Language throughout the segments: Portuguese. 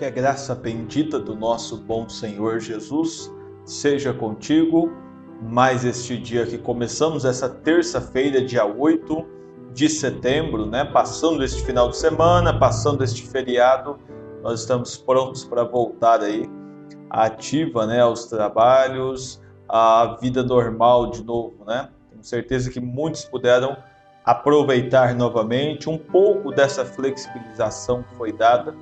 Que a graça bendita do nosso bom Senhor Jesus seja contigo. Mais este dia que começamos, essa terça-feira, dia 8 de setembro, né? Passando este final de semana, passando este feriado, nós estamos prontos para voltar aí ativa, né, aos trabalhos, à vida normal de novo, né? Tenho certeza que muitos puderam aproveitar novamente um pouco dessa flexibilização que foi dada,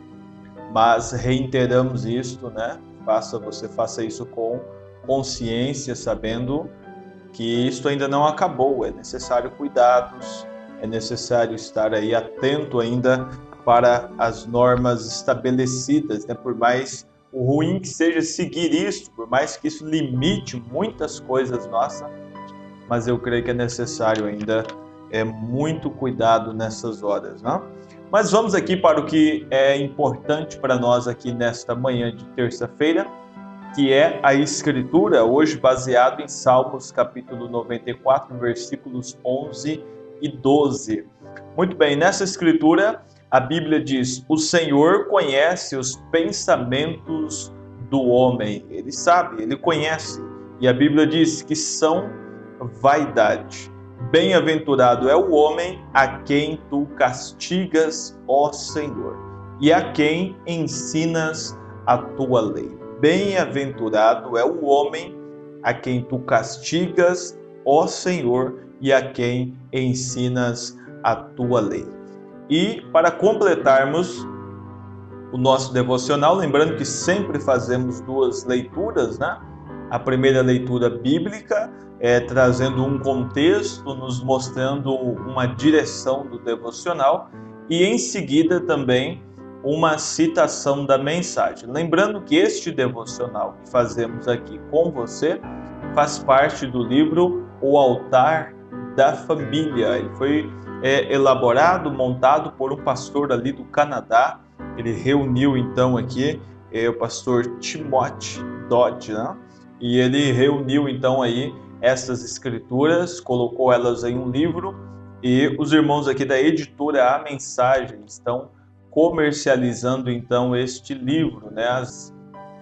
mas reiteramos isto, né? Faça você faça isso com consciência, sabendo que isto ainda não acabou, é necessário cuidados, é necessário estar aí atento ainda para as normas estabelecidas, né? Por mais o ruim que seja seguir isso, por mais que isso limite muitas coisas nossas, mas eu creio que é necessário ainda é muito cuidado nessas horas, né? Mas vamos aqui para o que é importante para nós aqui nesta manhã de terça-feira, que é a escritura, hoje baseado em Salmos capítulo 94, versículos 11 e 12. Muito bem, nessa escritura a Bíblia diz: "O Senhor conhece os pensamentos do homem". Ele sabe, ele conhece. E a Bíblia diz que são vaidade. Bem-aventurado é o homem a quem tu castigas, ó Senhor, e a quem ensinas a tua lei. Bem-aventurado é o homem a quem tu castigas, ó Senhor, e a quem ensinas a tua lei. E para completarmos o nosso devocional, lembrando que sempre fazemos duas leituras, né? A primeira leitura bíblica, é, trazendo um contexto, nos mostrando uma direção do devocional, e em seguida também uma citação da mensagem. Lembrando que este devocional que fazemos aqui com você faz parte do livro O Altar da Família. Ele foi é, elaborado, montado por um pastor ali do Canadá. Ele reuniu então aqui é, o pastor Timothy Dodd, né? E ele reuniu então aí essas escrituras, colocou elas em um livro e os irmãos aqui da editora A Mensagem estão comercializando então este livro, né? As,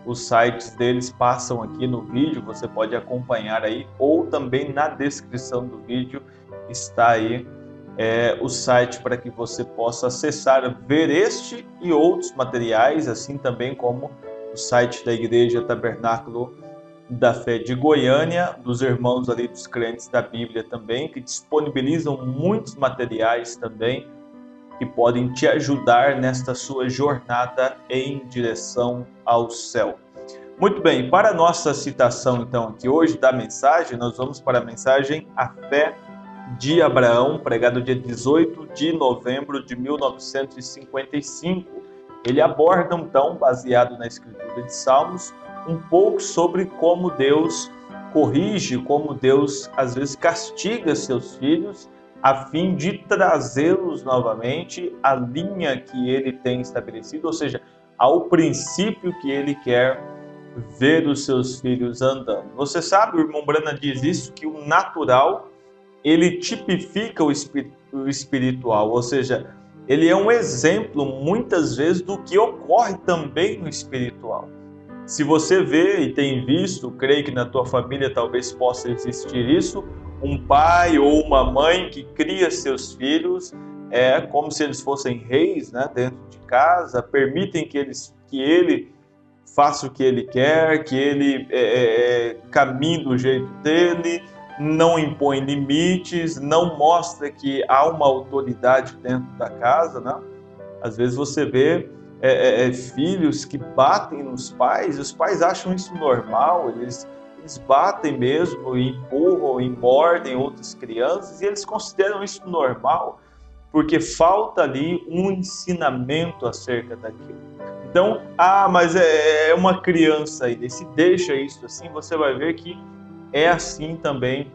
os sites deles passam aqui no vídeo, você pode acompanhar aí, ou também na descrição do vídeo está aí é, o site para que você possa acessar, ver este e outros materiais, assim também como o site da Igreja Tabernáculo da Fé de Goiânia, dos irmãos ali dos crentes da Bíblia também, que disponibilizam muitos materiais também que podem te ajudar nesta sua jornada em direção ao céu. Muito bem, para a nossa citação então aqui hoje da mensagem, nós vamos para a mensagem A Fé de Abraão, pregado dia 18 de novembro de 1955. Ele aborda então, baseado na escritura de Salmos, um pouco sobre como Deus corrige, como Deus às vezes castiga seus filhos a fim de trazê-los novamente à linha que ele tem estabelecido, ou seja, ao princípio que ele quer ver os seus filhos andando. Você sabe, o irmão Brana diz isso, que o natural ele tipifica o espiritual, ou seja, ele é um exemplo muitas vezes do que ocorre também no espiritual. Se você vê e tem visto, creio que na tua família talvez possa existir isso, um pai ou uma mãe que cria seus filhos é como se eles fossem reis, né, dentro de casa, permitem que eles que ele faça o que ele quer, que ele é, é, é caminhe do jeito dele, não impõe limites, não mostra que há uma autoridade dentro da casa, né? Às vezes você vê é, é, é, filhos que batem nos pais, e os pais acham isso normal, eles, eles batem mesmo, empurram e mordem outras crianças, e eles consideram isso normal, porque falta ali um ensinamento acerca daquilo. Então, ah, mas é, é uma criança aí, se deixa isso assim, você vai ver que é assim também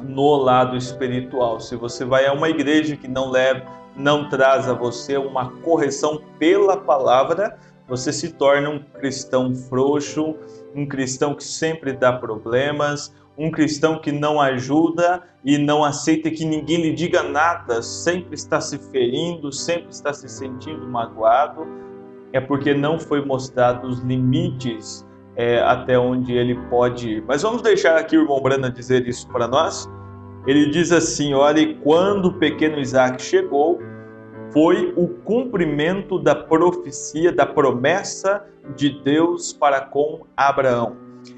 no lado espiritual. Se você vai a uma igreja que não leva, não traz a você uma correção pela palavra, você se torna um cristão frouxo, um cristão que sempre dá problemas, um cristão que não ajuda e não aceita que ninguém lhe diga nada, sempre está se ferindo, sempre está se sentindo magoado. é porque não foi mostrado os limites é, até onde ele pode ir. Mas vamos deixar aqui o irmão Brana dizer isso para nós. Ele diz assim: olha, quando o pequeno Isaac chegou, foi o cumprimento da profecia, da promessa de Deus para com Abraão.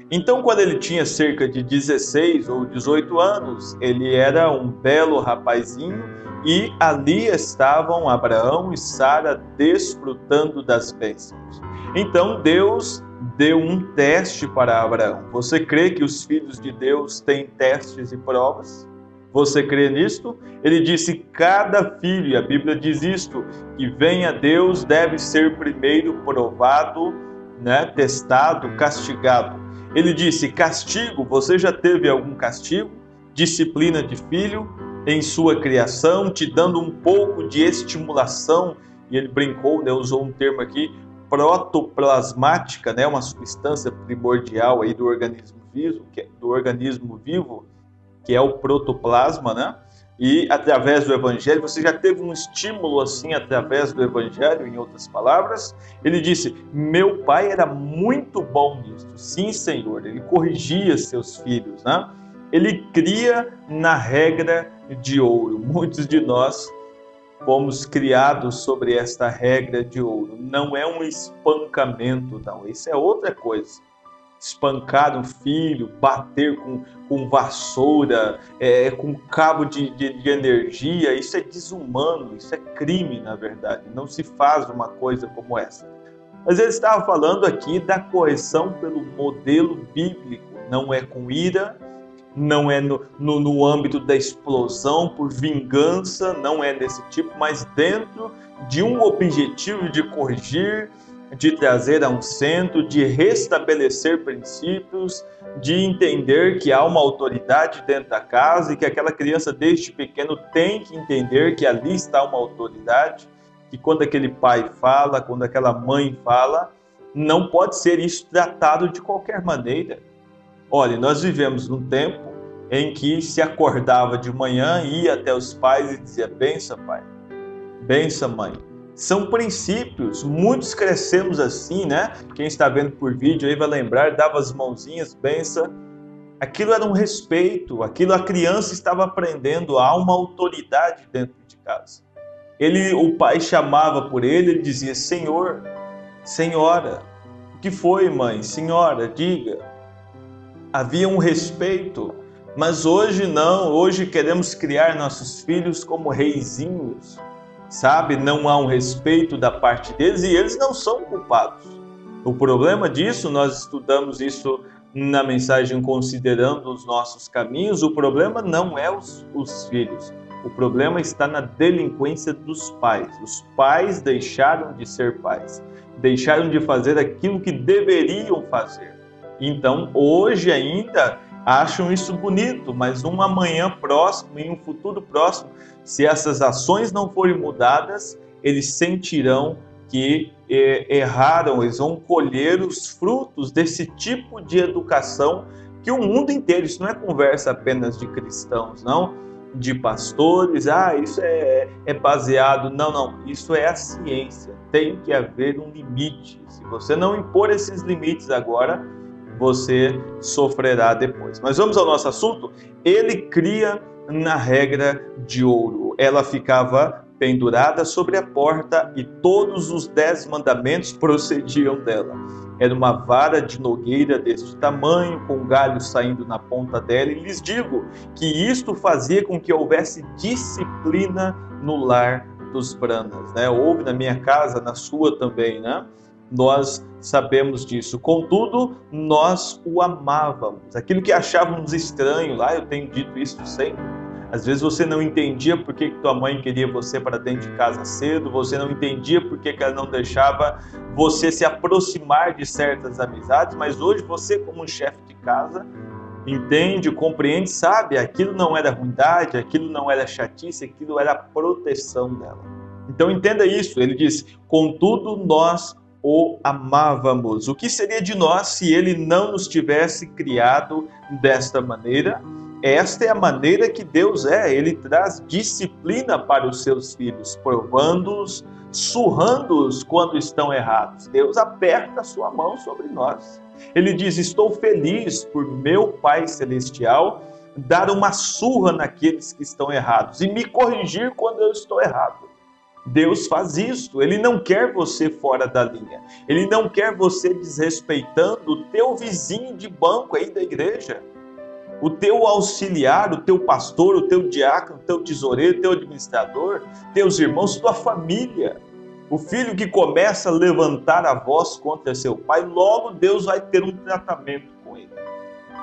Então, quando ele tinha cerca de 16 ou 18 anos, ele era um belo rapazinho e ali estavam Abraão e Sara desfrutando das bênçãos. Então, Deus deu um teste para Abraão. Você crê que os filhos de Deus têm testes e provas? Você crê nisto? Ele disse: cada filho, e a Bíblia diz isto, que vem a Deus deve ser primeiro provado, né, testado, castigado. Ele disse: castigo, você já teve algum castigo? Disciplina de filho em sua criação, te dando um pouco de estimulação. E ele brincou, né, usou um termo aqui, protoplasmática, né, uma substância primordial aí do organismo vivo, é, do organismo vivo, que é o protoplasma, né? E através do evangelho, você já teve um estímulo assim através do evangelho, em outras palavras. Ele disse: "Meu pai era muito bom nisso". Sim, Senhor, ele corrigia seus filhos, né? Ele cria na regra de ouro. Muitos de nós fomos criados sobre esta regra de ouro. Não é um espancamento, não. Isso é outra coisa espancar um filho, bater com, com vassoura, é, com cabo de, de, de, energia, isso é desumano, isso é crime, na verdade. Não se faz uma coisa como essa. Mas ele estava falando aqui da correção pelo modelo bíblico, não é com ira, não é no, no, no âmbito da explosão por vingança, não é desse tipo, mas dentro de um objetivo de corrigir, de trazer a um centro, de restabelecer princípios, de entender que há uma autoridade dentro da casa e que aquela criança desde pequeno tem que entender que ali está uma autoridade, que quando aquele pai fala, quando aquela mãe fala, não pode ser isso tratado de qualquer maneira. Olha, nós vivemos num tempo em que se acordava de manhã, ia até os pais e dizia: benção, pai, benção, mãe são princípios. Muitos crescemos assim, né? Quem está vendo por vídeo aí vai lembrar, dava as mãozinhas, benção. Aquilo era um respeito, aquilo a criança estava aprendendo, há uma autoridade dentro de casa. Ele, o pai chamava por ele, ele dizia: "Senhor, senhora". O que foi, mãe? Senhora, diga. Havia um respeito, mas hoje não, hoje queremos criar nossos filhos como reizinhos sabe? Não há um respeito da parte deles e eles não são culpados. O problema disso, nós estudamos isso na mensagem considerando os nossos caminhos, o problema não é os, os filhos. O problema está na delinquência dos pais. Os pais deixaram de ser pais, deixaram de fazer aquilo que deveriam fazer. Então, hoje ainda acham isso bonito, mas um amanhã próximo, em um futuro próximo, se essas ações não forem mudadas, eles sentirão que é, erraram, eles vão colher os frutos desse tipo de educação que o mundo inteiro, isso não é conversa apenas de cristãos, não, de pastores, ah, isso é, é baseado, não, não, isso é a ciência, tem que haver um limite. Se você não impor esses limites agora, você sofrerá depois. Mas vamos ao nosso assunto. Ele cria na regra de ouro. Ela ficava pendurada sobre a porta e todos os dez mandamentos procediam dela. Era uma vara de nogueira deste tamanho, com galhos saindo na ponta dela, e lhes digo que isto fazia com que houvesse disciplina no lar dos Branas. Né? Houve na minha casa, na sua também, né? Nós sabemos disso. Contudo, nós o amávamos. Aquilo que achávamos estranho lá, eu tenho dito isso sempre. Às vezes você não entendia por que, tua mãe queria você para dentro de casa cedo, você não entendia por que, ela não deixava você se aproximar de certas amizades, mas hoje você, como um chefe de casa, entende, compreende, sabe, aquilo não era ruindade, aquilo não era chatice, aquilo era proteção dela. Então entenda isso, ele diz: contudo, nós o amávamos. O que seria de nós se ele não nos tivesse criado desta maneira? Esta é a maneira que Deus é, ele traz disciplina para os seus filhos, provando-os surrando-os quando estão errados. Deus aperta a sua mão sobre nós. Ele diz: Estou feliz por meu Pai Celestial dar uma surra naqueles que estão errados e me corrigir quando eu estou errado. Deus faz isso, ele não quer você fora da linha, ele não quer você desrespeitando o teu vizinho de banco aí da igreja, o teu auxiliar, o teu pastor, o teu diácono, o teu tesoureiro, o teu administrador, teus irmãos, tua família. O filho que começa a levantar a voz contra seu pai, logo Deus vai ter um tratamento com ele.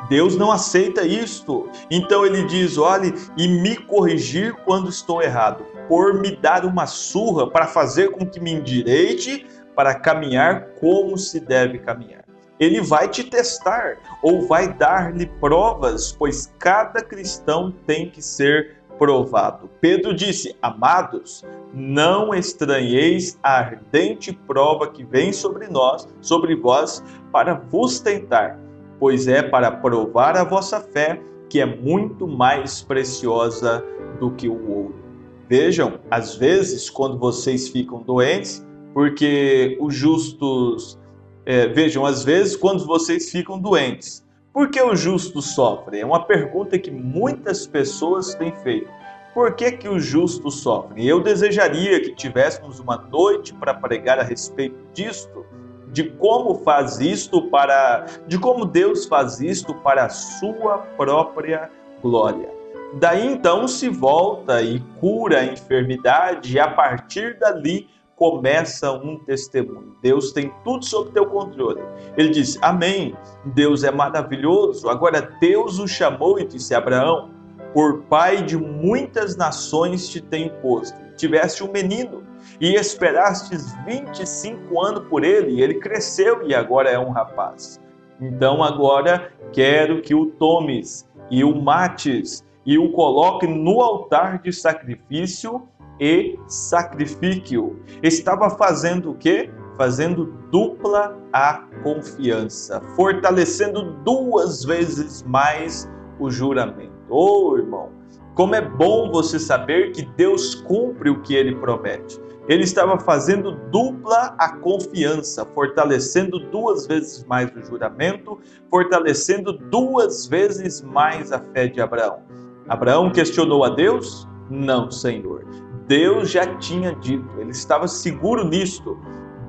Deus não aceita isto. Então ele diz: olhe, e me corrigir quando estou errado, por me dar uma surra para fazer com que me endireite para caminhar como se deve caminhar. Ele vai te testar ou vai dar-lhe provas, pois cada cristão tem que ser provado. Pedro disse: Amados, não estranheis a ardente prova que vem sobre nós, sobre vós, para vos tentar, pois é para provar a vossa fé, que é muito mais preciosa do que o ouro. Vejam, às vezes, quando vocês ficam doentes, porque os justos. É, vejam, às vezes, quando vocês ficam doentes, por que o justo sofre? É uma pergunta que muitas pessoas têm feito. Por que, que os justos sofrem? Eu desejaria que tivéssemos uma noite para pregar a respeito disto, de como faz isto para, de como Deus faz isto para a sua própria glória. Daí então se volta e cura a enfermidade, e a partir dali começa um testemunho. Deus tem tudo sob teu controle. Ele diz: Amém. Deus é maravilhoso. Agora Deus o chamou e disse: Abraão, por pai de muitas nações te tem posto. Tiveste um menino e esperastes 25 anos por ele, e ele cresceu e agora é um rapaz. Então agora quero que o tomes e o mates e o coloque no altar de sacrifício e sacrifique-o. Estava fazendo o quê? Fazendo dupla a confiança, fortalecendo duas vezes mais o juramento. Ô oh, irmão, como é bom você saber que Deus cumpre o que ele promete. Ele estava fazendo dupla a confiança, fortalecendo duas vezes mais o juramento, fortalecendo duas vezes mais a fé de Abraão. Abraão questionou a Deus? Não, Senhor. Deus já tinha dito, ele estava seguro nisto.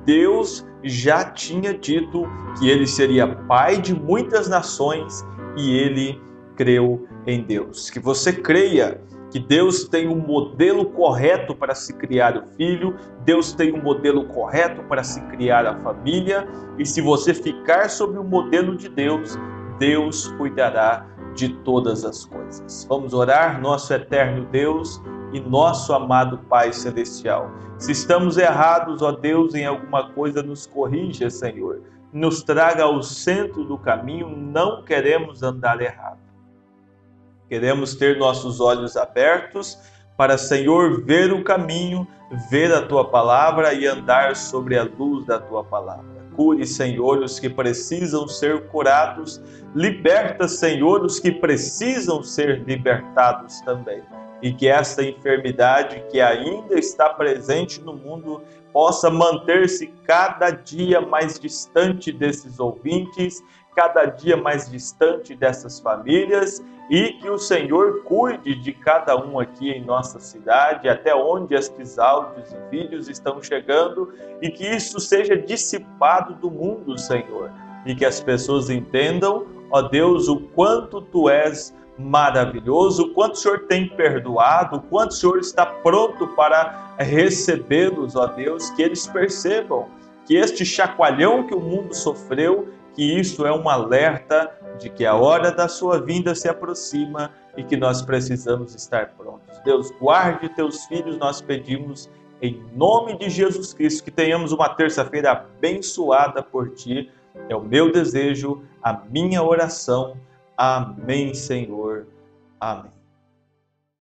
Deus já tinha dito que ele seria pai de muitas nações e ele creu em Deus. Que você creia que Deus tem um modelo correto para se criar o filho, Deus tem um modelo correto para se criar a família, e se você ficar sobre o modelo de Deus, Deus cuidará de todas as coisas. Vamos orar, nosso eterno Deus e nosso amado Pai Celestial. Se estamos errados, ó Deus, em alguma coisa, nos corrija, Senhor. Nos traga ao centro do caminho, não queremos andar errado. Queremos ter nossos olhos abertos para, Senhor, ver o caminho, ver a tua palavra e andar sobre a luz da tua palavra. Cure, Senhor, os que precisam ser curados. Liberta, Senhor, os que precisam ser libertados também. E que esta enfermidade que ainda está presente no mundo possa manter-se cada dia mais distante desses ouvintes, cada dia mais distante dessas famílias e que o Senhor cuide de cada um aqui em nossa cidade, até onde estes áudios e vídeos estão chegando e que isso seja dissipado do mundo, Senhor, e que as pessoas entendam, ó Deus, o quanto tu és maravilhoso, o quanto o Senhor tem perdoado, o quanto o Senhor está pronto para recebê-los, ó Deus, que eles percebam que este chacoalhão que o mundo sofreu que isso é um alerta de que a hora da sua vinda se aproxima e que nós precisamos estar prontos. Deus, guarde teus filhos, nós pedimos em nome de Jesus Cristo que tenhamos uma terça-feira abençoada por ti. É o meu desejo, a minha oração. Amém, Senhor. Amém.